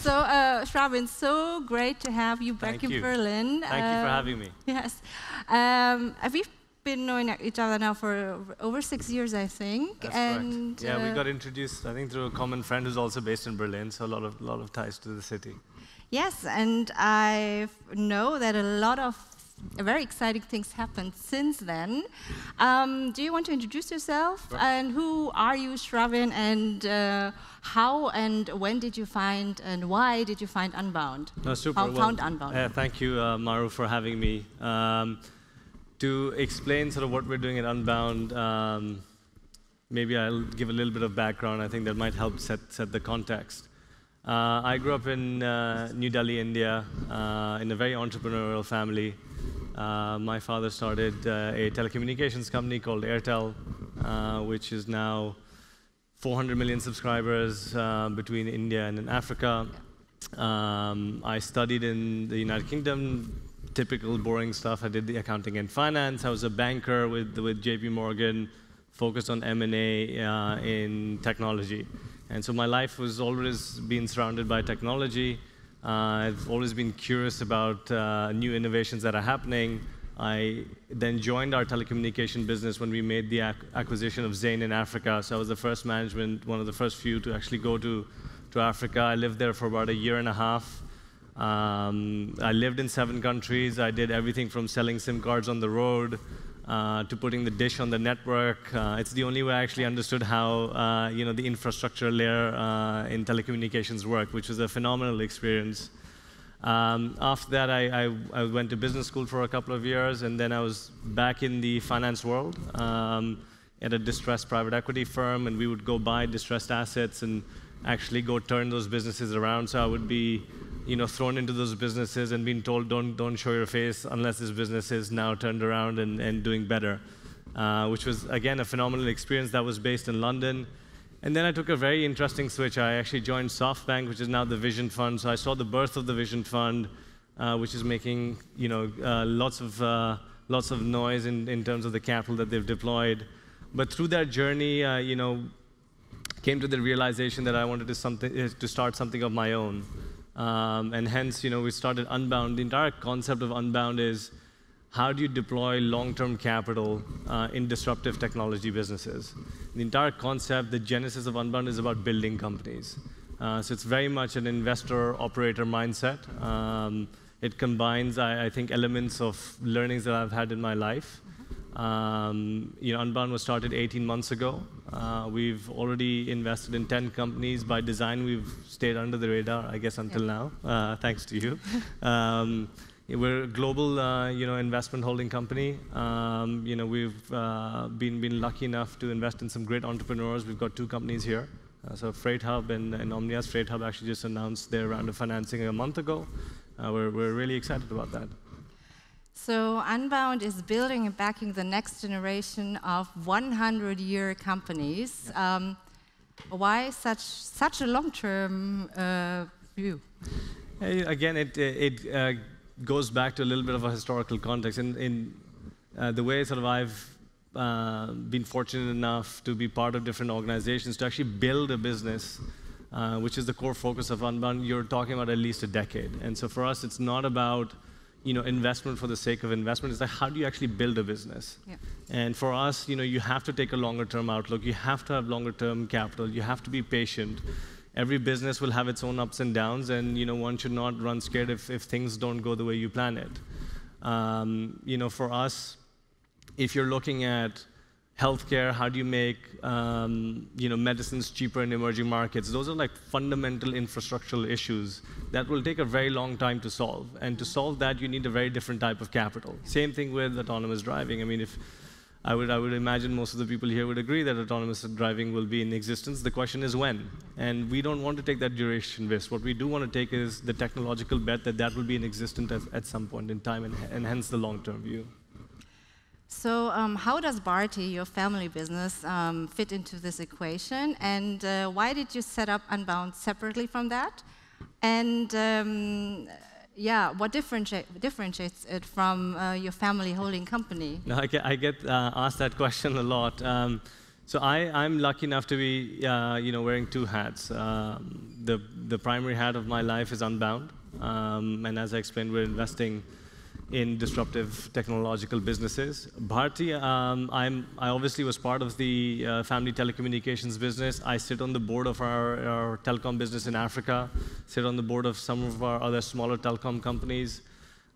So, uh, Shravin, so great to have you back Thank in you. Berlin. Thank you for Um, having me. Yes. Um, uh, we've been knowing each other now for over six years, I think. That's and correct. Yeah, we uh, got introduced, I think, through a common friend who's also based in Berlin, so a lot of, lot of ties to the city. Yes, and I know that a lot of very exciting things happened since then. Um, do you want to introduce yourself? Sure. And who are you, Shravin? And uh, how and when did you find and why did you find Unbound? No, super. Found, well, found Unbound. uh, thank you, uh, Maru, for having me. Um, to explain sort of what we're doing at Unbound, um, maybe I'll give a little bit of background. I think that might help set, set the context. Uh, I grew up in uh, New Delhi, India, uh, in a very entrepreneurial family. Uh, my father started uh, a telecommunications company called Airtel, uh, which is now 400 million subscribers between India and in Africa. Um, I studied in the United Kingdom, typical boring stuff. I did the accounting and finance. I was a banker with, with JP Morgan, focused on M&A in technology. And so my life was always being surrounded by technology. Uh, I've always been curious about uh, new innovations that are happening. I then joined our telecommunication business when we made the ac acquisition of Zain in Africa. So I was the first management, one of the first few to actually go to, to Africa. I lived there for about a year and a half. Um, I lived in seven countries. I did everything from selling SIM cards on the road uh, to putting the dish on the network. Uh, it's the only way I actually understood how uh, you know the infrastructure layer uh, in telecommunications worked, which was a phenomenal experience. Um, after that, I, I, I, went to business school for a couple of years, and then I was back in the finance world um, at a distressed private equity firm, and we would go buy distressed assets and actually go turn those businesses around. So I would be, you know, thrown into those businesses and being told, don't, don't show your face unless this business is now turned around and, and doing better, uh, which was, again, a phenomenal experience that was based in London. And then I took a very interesting switch. I actually joined SoftBank, which is now the Vision Fund. So I saw the birth of the Vision Fund, uh, which is making you know uh, lots of uh, lots of noise in, in terms of the capital that they've deployed. But through that journey, uh, you know, came to the realization that I wanted to something uh, to start something of my own. Um, and hence, you know, we started Unbound. The entire concept of Unbound is how do you deploy long-term capital uh, in disruptive technology businesses? The entire concept, the genesis of Unbound is about building companies. Uh, so it's very much an investor-operator mindset. Um, it combines, I, I, think, elements of learnings that I've had in my life. Um, you know, Unbound was started 18 months ago. Uh, we've already invested in 10 companies. By design, we've stayed under the radar, I guess, until now, uh, thanks to you. Um, we're a global, uh, you know, investment holding company. Um, you know, we've uh, been, been lucky enough to invest in some great entrepreneurs. We've got two companies here. Uh, so Freight Hub and, and Omnius Freight Hub actually just announced their round of financing a month ago. Uh, we're, we're really excited about that. So Unbound is building and backing the next generation of 100-year companies. Um, why such, such a long-term uh, view? Again, it, it uh, goes back to a little bit of a historical context. In, in uh, the way sort of I've uh, been fortunate enough to be part of different organizations to actually build a business, uh, which is the core focus of Unbound, you're talking about at least a decade. And so for us, it's not about you know, investment for the sake of investment. It's like, how do you actually build a business? Yeah. And for us, you know, you have to take a longer term outlook. You have to have longer term capital. You have to be patient every business will have its own ups and downs, and you know one should not run scared if, if things don't go the way you plan it. Um, you know, for us, if you're looking at healthcare, how do you make um, you know medicines cheaper in emerging markets? Those are like fundamental infrastructural issues that will take a very long time to solve. And to solve that, you need a very different type of capital. Same thing with autonomous driving. I mean, if I would, I would imagine most of the people here would agree that autonomous driving will be in existence. The question is when. And we don't want to take that duration risk. What we do want to take is the technological bet that that will be in existence at, at some point in time, and, and hence the long-term view. So um, how does Bharti, your family business, um, fit into this equation? And uh, why did you set up Unbound separately from that? And um, yeah, what differentiate, differentiates it from uh, your family holding company? No, I get, I get uh, asked that question a lot. Um, So I, am lucky enough to be, uh, you know, wearing two hats. Um, the, the primary hat of my life is Unbound. Um, and as I explained, we're investing in disruptive technological businesses. Bharti, um, I'm, I obviously was part of the uh, family telecommunications business. I sit on the board of our, our, telecom business in Africa, sit on the board of some of our other smaller telecom companies.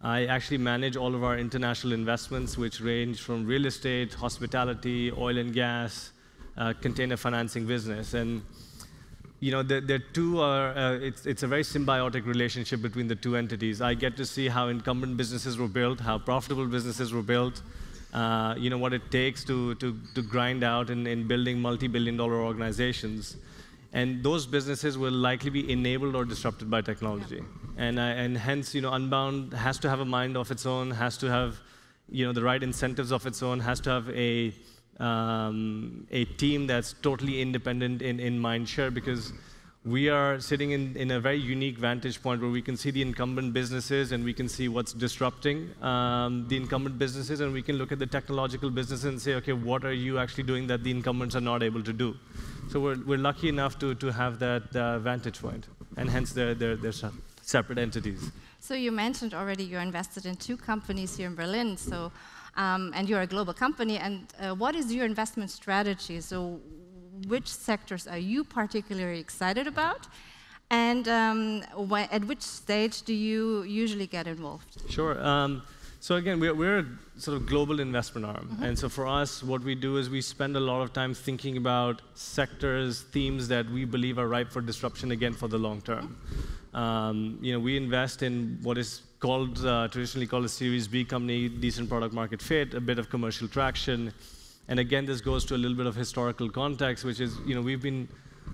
I actually manage all of our international investments, which range from real estate, hospitality, oil and gas, uh, container financing business. And you know, the, the two are, uh, it's, it's a very symbiotic relationship between the two entities. I get to see how incumbent businesses were built, how profitable businesses were built, uh, you know, what it takes to, to, to grind out in, in building multi-billion dollar organizations. And those businesses will likely be enabled or disrupted by technology. Yeah. And, uh, and hence, you know, Unbound has to have a mind of its own, has to have, you know, the right incentives of its own, has to have a, um, a team that's totally independent in, in Mindshare because we are sitting in, in a very unique vantage point where we can see the incumbent businesses and we can see what's disrupting um, the incumbent businesses and we can look at the technological business and say, okay, what are you actually doing that the incumbents are not able to do? So we're, we're lucky enough to, to have that uh, vantage point, and hence they're, they're, they're separate entities. So you mentioned already you're invested in two companies here in Berlin. So um, and you're a global company. And uh, what is your investment strategy? So, which sectors are you particularly excited about? And um, at which stage do you usually get involved? Sure. Um, so again, we're, we're, a sort of global investment arm. Mm -hmm. And so for us, what we do is we spend a lot of time thinking about sectors, themes that we believe are ripe for disruption again for the long term. Mm -hmm. you know, we invest in what is called, uh, traditionally called a Series B company, decent product market fit, a bit of commercial traction. And again, this goes to a little bit of historical context, which is, you know, we've been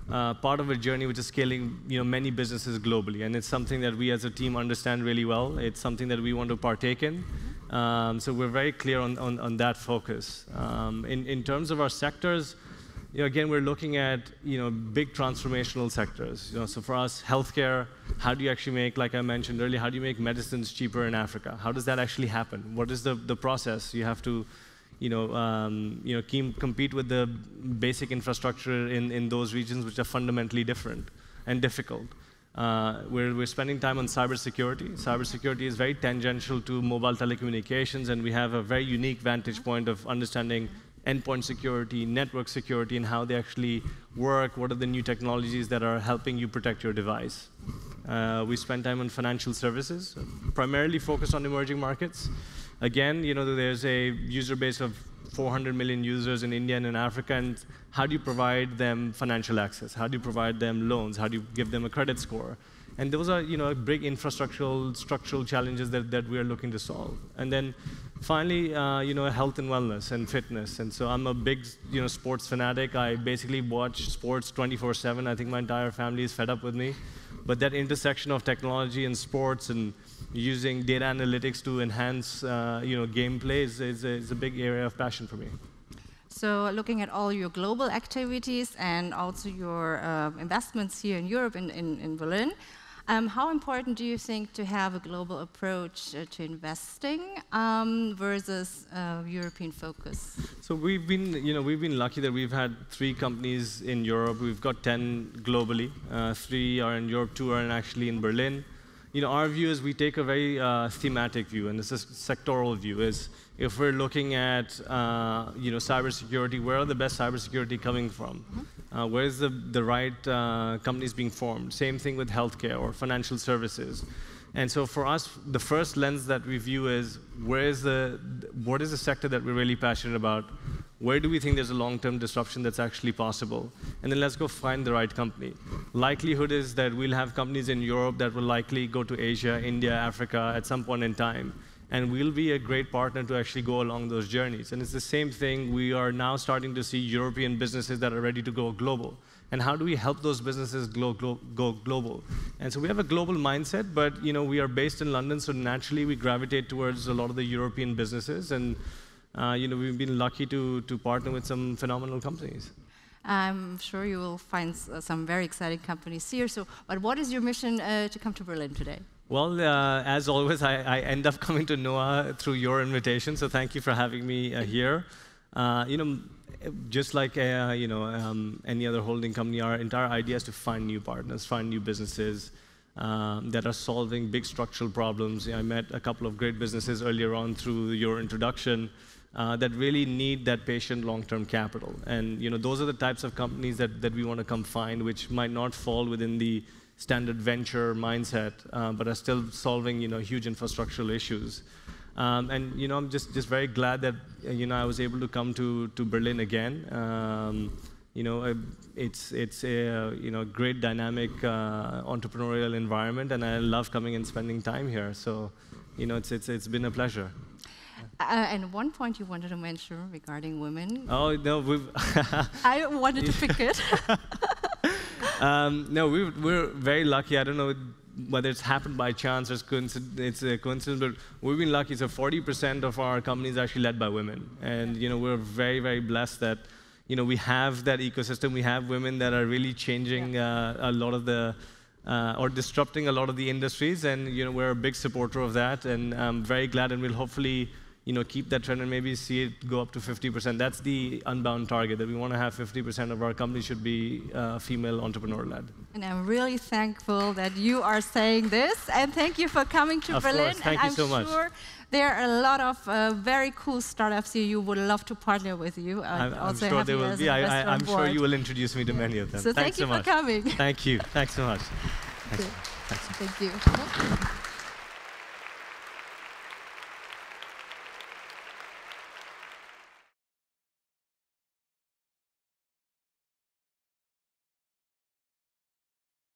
uh, part of a journey which is scaling, you know, many businesses globally. And it's something that we as a team understand really well. It's something that we want to partake in. Um, so we're very clear on, on, on that focus. Um, in, in terms of our sectors, you know, again, we're looking at you know, big transformational sectors. You know, so for us, healthcare, how do you actually make, like I mentioned earlier, how do you make medicines cheaper in Africa? How does that actually happen? What is the, the process? You have to you know, um, you know, keep, compete with the basic infrastructure in, in those regions which are fundamentally different and difficult. Uh, we're, we're spending time on cybersecurity. Cybersecurity is very tangential to mobile telecommunications, and we have a very unique vantage point of understanding endpoint security, network security, and how they actually work, what are the new technologies that are helping you protect your device. Uh, we spend time on financial services, primarily focused on emerging markets. Again, you know, there's a user base of 400 million users in India and in Africa, and how do you provide them financial access? How do you provide them loans? How do you give them a credit score? And those are, you know, big infrastructural, structural challenges that, that we are looking to solve. And then finally, uh, you know, health and wellness and fitness. And so I'm a big, you know, sports fanatic. I basically watch sports 24/7. I think my entire family is fed up with me. But that intersection of technology and sports and using data analytics to enhance, uh, you know, gameplay is, is, is a big area of passion for me. So looking at all your global activities and also your uh, investments here in Europe, in, in, in Berlin, um, how important do you think to have a global approach uh, to investing um, versus uh, European focus? So we've been, you know, we've been lucky that we've had three companies in Europe. We've got 10 globally. Uh, three are in Europe, two are in actually in Berlin. You know, our view is we take a very uh, thematic view, and this is sectoral view. Is if we're looking at, uh, you know, cybersecurity, where are the best cybersecurity coming from? Mm -hmm. Uh, where's the, the right uh, companies being formed? Same thing with healthcare or financial services. And so for us, the first lens that we view is where is the, what is the sector that we're really passionate about? Where do we think there's a long-term disruption that's actually possible? And then let's go find the right company. Likelihood is that we'll have companies in Europe that will likely go to Asia, India, Africa at some point in time and we'll be a great partner to actually go along those journeys. And it's the same thing, we are now starting to see European businesses that are ready to go global. And how do we help those businesses go, go global? And so we have a global mindset, but you know, we are based in London, so naturally we gravitate towards a lot of the European businesses. And uh, you know, we've been lucky to, to partner with some phenomenal companies. I'm sure you will find some very exciting companies here. So, but what is your mission uh, to come to Berlin today? Well, uh, as always, I, I, end up coming to NOAH through your invitation, so thank you for having me uh, here. uh, you know, just like uh, you know um, any other holding company, our entire idea is to find new partners, find new businesses um, that are solving big structural problems. I met a couple of great businesses earlier on through your introduction uh, that really need that patient long-term capital. And you know, those are the types of companies that, that we want to come find, which might not fall within the standard venture mindset, uh, but are still solving you know, huge infrastructural issues. Um, and you know, I'm just, just very glad that you know, I was able to come to, to Berlin again. Um, you know, uh, it's, it's a you know, great dynamic uh, entrepreneurial environment, and I love coming and spending time here. So, you know, it's, it's, it's been a pleasure. Uh, and one point you wanted to mention regarding women. Oh no, we've. I wanted to pick it. um, no, we we're very lucky. I don't know whether it's happened by chance or it's a coincidence, but we've been lucky. So 40% of our company is actually led by women, and you know we're very very blessed that you know we have that ecosystem. We have women that are really changing yeah. uh, a lot of the. Uh, or disrupting a lot of the industries, and you know we're a big supporter of that, and I'm very glad, and we'll hopefully you know, keep that trend and maybe see it go up to 50%. That's the unbound target, that we want to have 50% of our company should be uh, female entrepreneur-led. And I'm really thankful that you are saying this, and thank you for coming to of Berlin. Course. Thank and you I'm so sure much. There are a lot of uh, very cool startups here. You would love to partner with you. I'm, I'm sure there will be. I, am sure you will introduce me to yeah. many of them. So Thanks thank you so for much. coming. Thank you. Thanks so much. Thanks. Thank you.